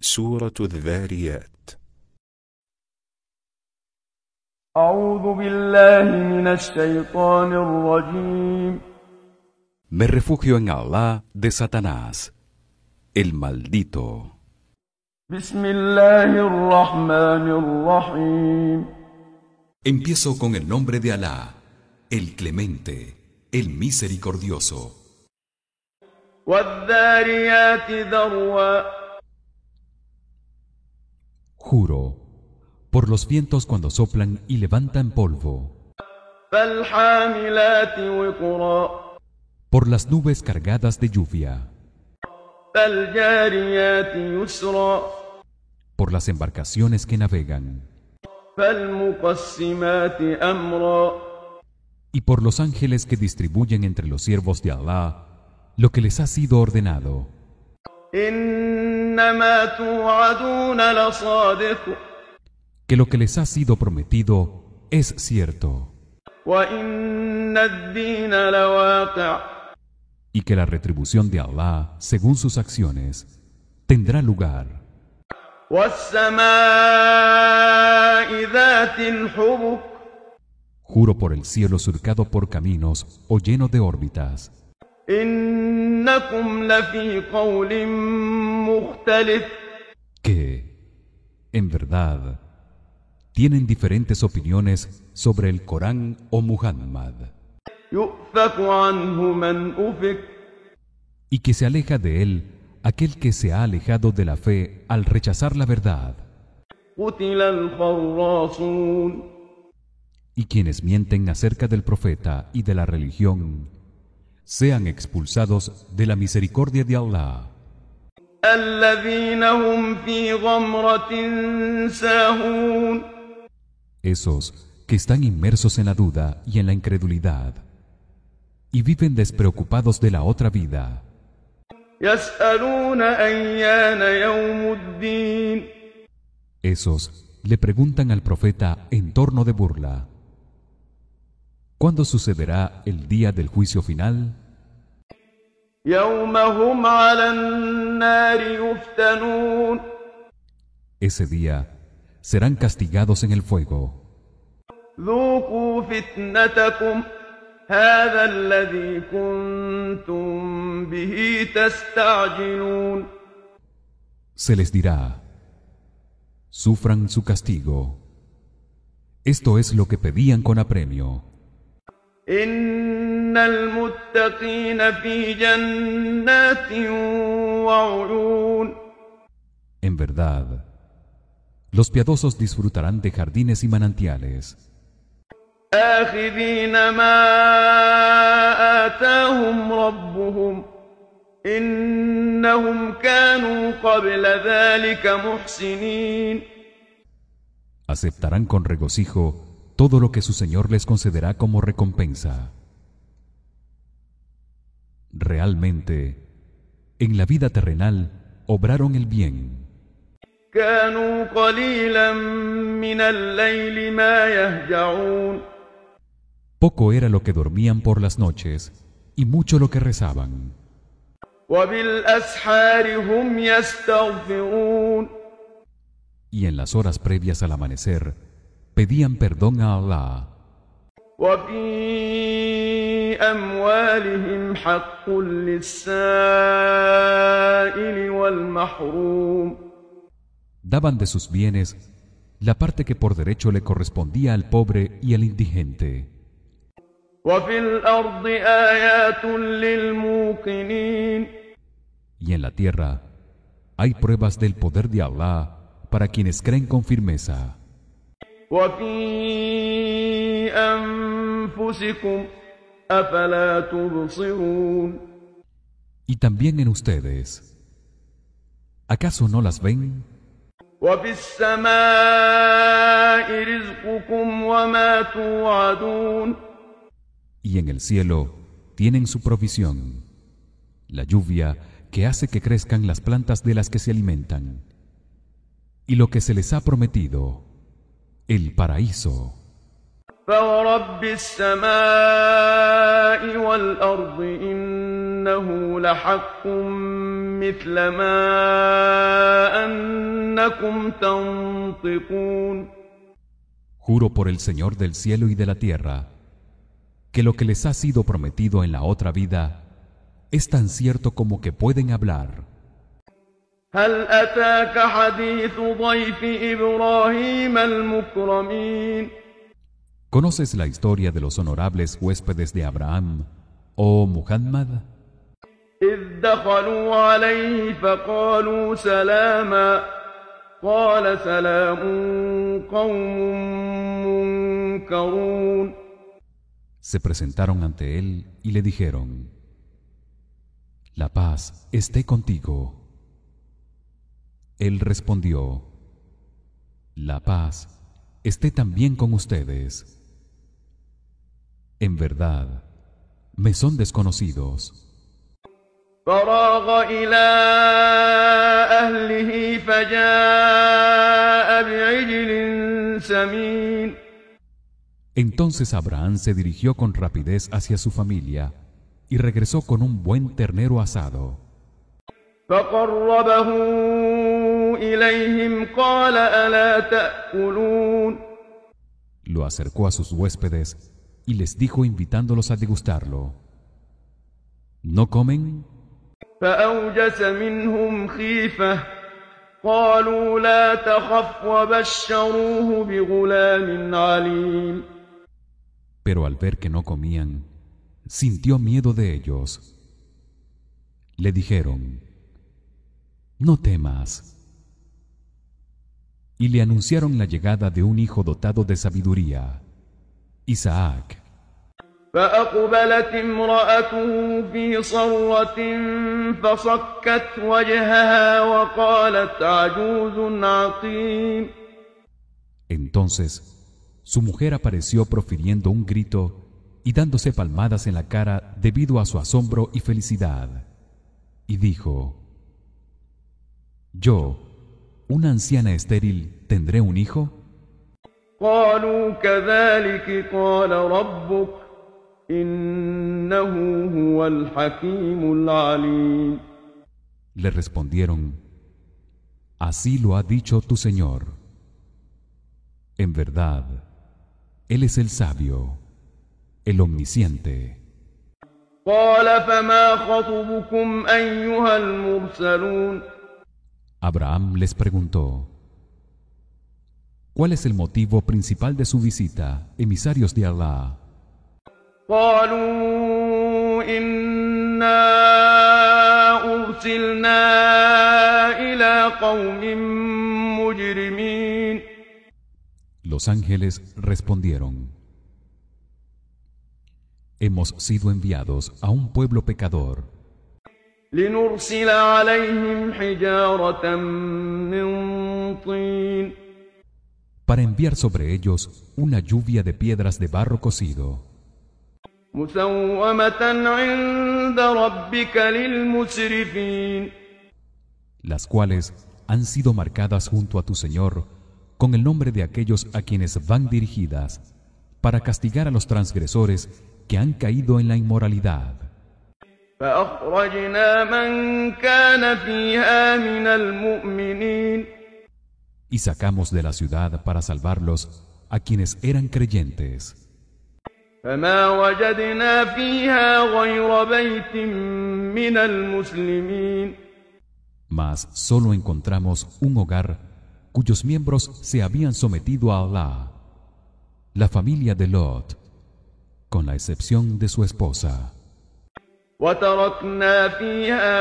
سورة الذاريات أعوذ بالله من الشيطان الرجيم Me refugio en Allah de Satanás, el maldito. بسم الله الرحمن الرحيم Empiezo con el nombre de Alá, el clemente, el misericordioso. والذاريات ذروا Juro por los vientos cuando soplan y levantan polvo. Por las nubes cargadas de lluvia. Por las embarcaciones que navegan. Y por los ángeles que distribuyen entre los siervos de Allah lo que les ha sido ordenado que lo que les ha sido prometido es cierto. y que la retribución de Allah según sus acciones tendrá lugar. Juro por el cielo surcado por caminos o lleno de órbitas que, en verdad, tienen diferentes opiniones sobre el Corán o Muhammad. Y que se aleja de él aquel que se ha alejado de la fe al rechazar la verdad. Y quienes mienten acerca del profeta y de la religión, sean expulsados de la misericordia de Allah. Esos que están inmersos en la duda y en la incredulidad y viven despreocupados de la otra vida. Esos le preguntan al profeta en torno de burla. ¿Cuándo sucederá el día del juicio final? Ese día serán castigados en el fuego. Se les dirá, sufran su castigo. Esto es lo que pedían con apremio. إن المتقين في جنات وعيون En verdad, los piadosos disfrutarán de jardines y manantiales, آخذين ما آتاهم ربهم إنهم كانوا قبل ذلك محسنين aceptarán con regocijo todo lo que su Señor les concederá como recompensa. realmente en la vida terrenal obraron el bien. poco era lo que dormían por las noches y mucho lo que rezaban. y en las horas previas al amanecer pedían perdón a Allah. وفي أموالهم حق للسائل والمحروم Daban de sus bienes la parte que por derecho le correspondía al pobre y al indigente. وفي الأرض آيات للموقنين Y en la tierra hay pruebas del poder de Allah para quienes creen con firmeza. وفي أنفسكم أفلا تبصرون Y también en ustedes. ¿Acaso no las ven? Y en el cielo tienen su provisión, la lluvia que hace que crezcan las plantas de las que se alimentan, y lo que se les ha prometido, el paraíso. فورب السماء والأرض إنه لحق مثل ما أنكم تنطقون Juro por el Señor del cielo y de la tierra que lo que les ha sido prometido en la otra vida es tan cierto como que pueden hablar. هل أتاك حديث ضيف إبراهيم المكرمين ¿Conoces la historia de los honorables huéspedes de Abraham, oh Muhammad? إذ دخلوا عليه فقالوا سلاما قال سلام قوم منكرون Se presentaron ante él y le dijeron: La paz esté contigo. Él respondió: La paz esté también con ustedes. En verdad, me son desconocidos. فراغ إلى أهله فجاء بعجل سمين Entonces Abraham se dirigió con rapidez hacia su familia y regresó con un buen ternero asado. فقربه إليهم قال ألا تأكلون Lo acercó a sus huéspedes y les dijo invitándolos a degustarlo. ¿No comen? فأوجس منهم خيفة قالوا لا تخف وبشروه بغلام عليم Pero al ver que no comían, sintió miedo de ellos. Le dijeron: No temas. Y le anunciaron la llegada de un hijo dotado de sabiduría, Isaac. فأقبلت امرأته في صرة فصكت وجهها وقالت عجوز عقيم Entonces su mujer apareció profiriendo un grito y dándose palmadas en la cara debido a su asombro y felicidad. Y dijo: Yo, una anciana estéril, tendré un hijo? قالوا كذلك قال ربك le respondieron, Así lo ha dicho tu Señor. En verdad, Él es el sabio, el omnisciente. Abraham les preguntó, ¿Cuál es el motivo principal de su visita, emisarios de Allah? قالوا إنا أرسلنا إلى قوم مجرمين Los ángeles respondieron: Hemos sido enviados a un pueblo pecador لنرسل عليهم حجارة من طين para enviar sobre ellos una lluvia de piedras de barro cocido, مسومة عند ربك للمسرفين las cuales han sido marcadas junto a tu Señor con el nombre de aquellos a quienes van dirigidas para castigar a los transgresores que han caído en la inmoralidad. فأخرجنا من كان فيها من المؤمنين Y sacamos de la ciudad para salvarlos a quienes eran creyentes. فما وجدنا فيها غير بيت من المسلمين Mas solo encontramos un hogar cuyos miembros se habían sometido a Allah, la familia de Lot, con la excepción de su esposa. وتركنا فيها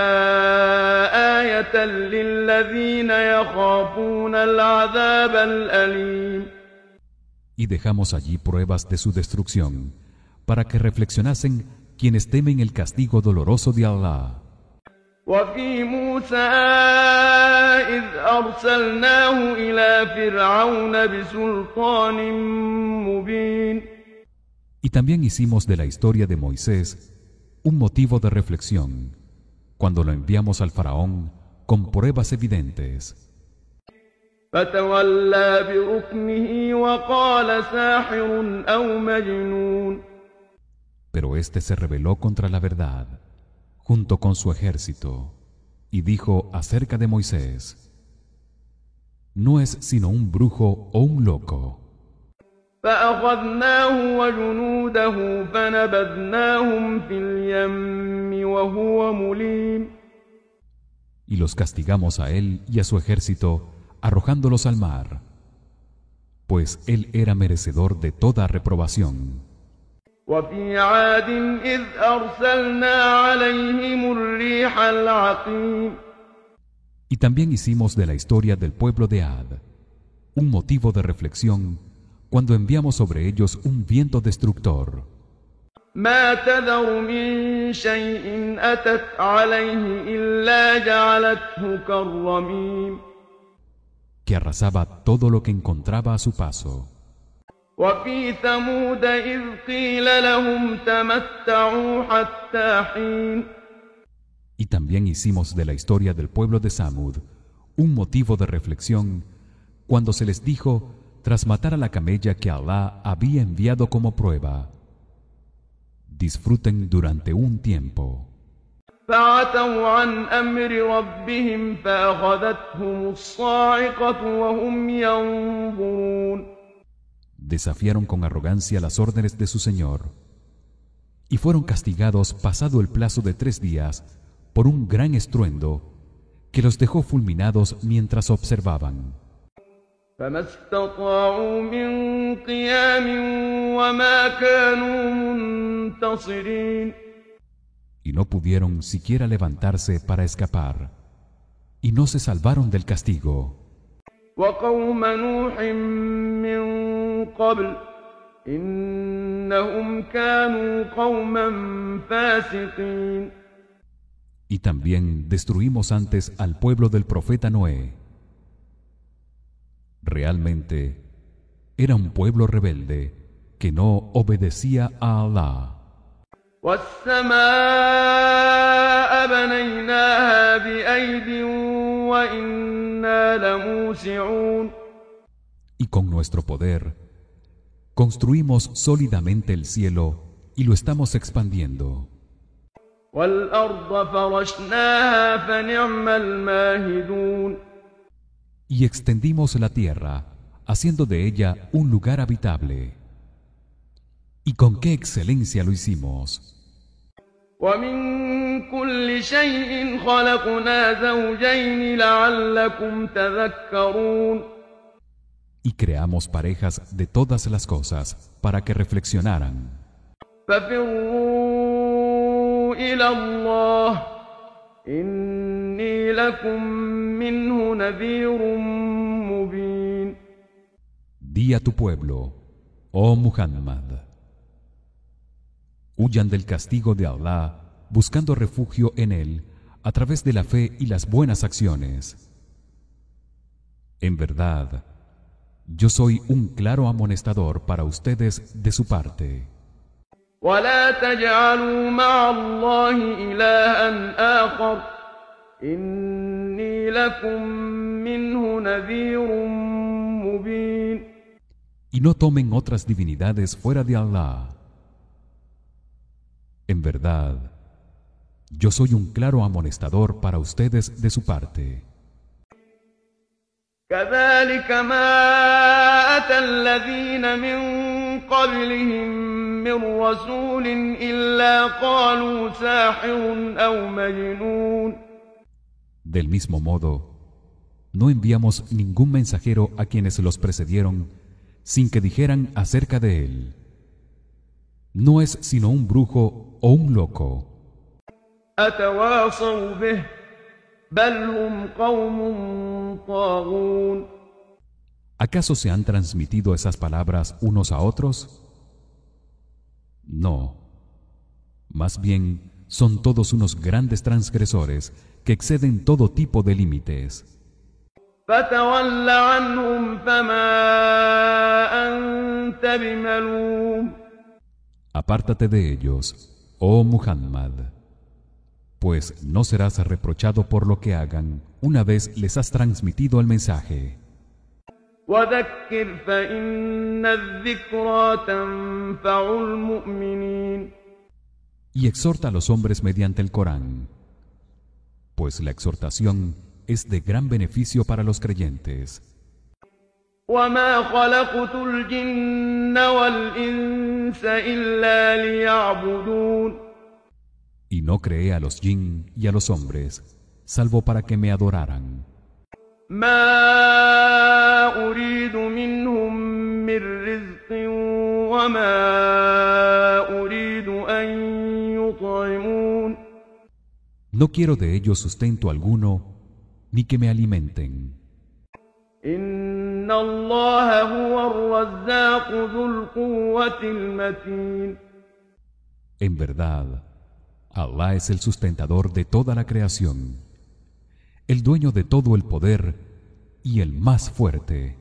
آية للذين يخافون العذاب الأليم Y dejamos allí pruebas de su destrucción para que reflexionasen quienes temen el castigo doloroso de Allah. وفي موسى إذ أرسلناه إلى فرعون بسلطان مبين Y también hicimos de la historia de Moisés un motivo de reflexión cuando lo enviamos al faraón con pruebas evidentes. فتولى بركنه وقال ساحر أو مجنون Pero éste se rebeló contra la verdad junto con su ejército y dijo acerca de Moisés no es sino un brujo o un loco فأخذناه وجنوده فنبذناهم في اليم وهو مليم y los castigamos a él y a su ejército arrojándolos al mar pues él era merecedor de toda reprobación وفي عاد إذ أرسلنا عليهم الريح العقيم Y también hicimos de la historia del pueblo de Ad un motivo de reflexión cuando enviamos sobre ellos un viento destructor. ما تذر من شيء أتت عليه إلا جعلته كالرميم que arrasaba todo lo que encontraba a su paso. وفي ثمود إذ قيل لهم تمتعوا حتى حين Y también hicimos de la historia del pueblo de Samud un motivo de reflexión cuando se les dijo tras matar a la camella que Allah había enviado como prueba disfruten durante un tiempo فعتوا عن أمر ربهم فأخذتهم الصاعقة وهم ينظرون desafiaron con arrogancia las órdenes de su Señor y fueron castigados pasado el plazo de tres días por un gran estruendo que los dejó fulminados mientras observaban. y no pudieron siquiera levantarse para escapar y no se salvaron del castigo. y también destruimos antes al pueblo del profeta Noé. Realmente era un pueblo rebelde que no obedecía a Alá. والسماء بنيناها بأيد وإنا لموسعون y con nuestro poder construimos sólidamente el cielo y lo estamos expandiendo والأرض فرشناها فنعم الماهدون y extendimos la tierra haciendo de ella un lugar habitable y con qué excelencia lo hicimos ومن كل شيء خلقنا زوجين لعلكم تذكرون y creamos parejas de todas las cosas para que reflexionaran ففروا إلى الله إني لكم منه نذير مبين di a tu pueblo oh Muhammad huyan del castigo de Allah buscando refugio en él a través de la fe y las buenas acciones en verdad yo soy un claro amonestador para ustedes de su parte ولا تجعلوا مع الله إلها آخر إني لكم منه نذير مبين y no tomen otras divinidades fuera de Allah en verdad yo soy un claro amonestador para ustedes de su parte كذلك ما أتى الذين من قبلهم من رسول إلا قالوا ساحر أو مجنون del mismo modo no enviamos ningún mensajero a quienes los precedieron sin que dijeran acerca de él no es sino un brujo o un loco. ¿Acaso se han transmitido esas palabras unos a otros? No. Más bien, son todos unos grandes transgresores que exceden todo tipo de límites. Apártate de ellos, oh Muhammad pues no serás reprochado por lo que hagan una vez les has transmitido el mensaje. y exhorta a los hombres mediante el Corán pues la exhortación es de gran beneficio para los creyentes. وما خلقت الجن والإنس إلا ليعبدون y no creé a los jinn y a los hombres salvo para que me adoraran ما أريد منهم من رزق وما أريد أن يطعمون no quiero de ellos sustento alguno ni que me alimenten إن الله هو الرزاق ذو القوة المتين en verdad Allah es el sustentador de toda la creación el dueño de todo el poder y el más fuerte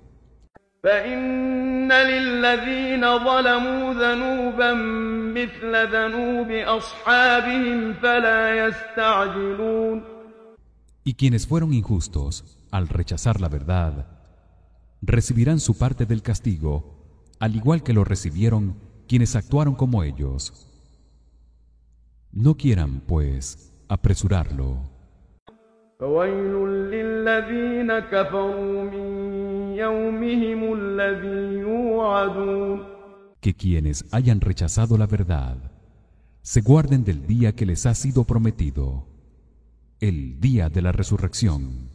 فإن للذين ظلموا ذنوبا مثل ذنوب أصحابهم فلا يستعجلون y quienes fueron injustos al rechazar la verdad recibirán su parte del castigo, al igual que lo recibieron quienes actuaron como ellos. No quieran, pues, apresurarlo. Que quienes hayan rechazado la verdad se guarden del día que les ha sido prometido, el día de la resurrección.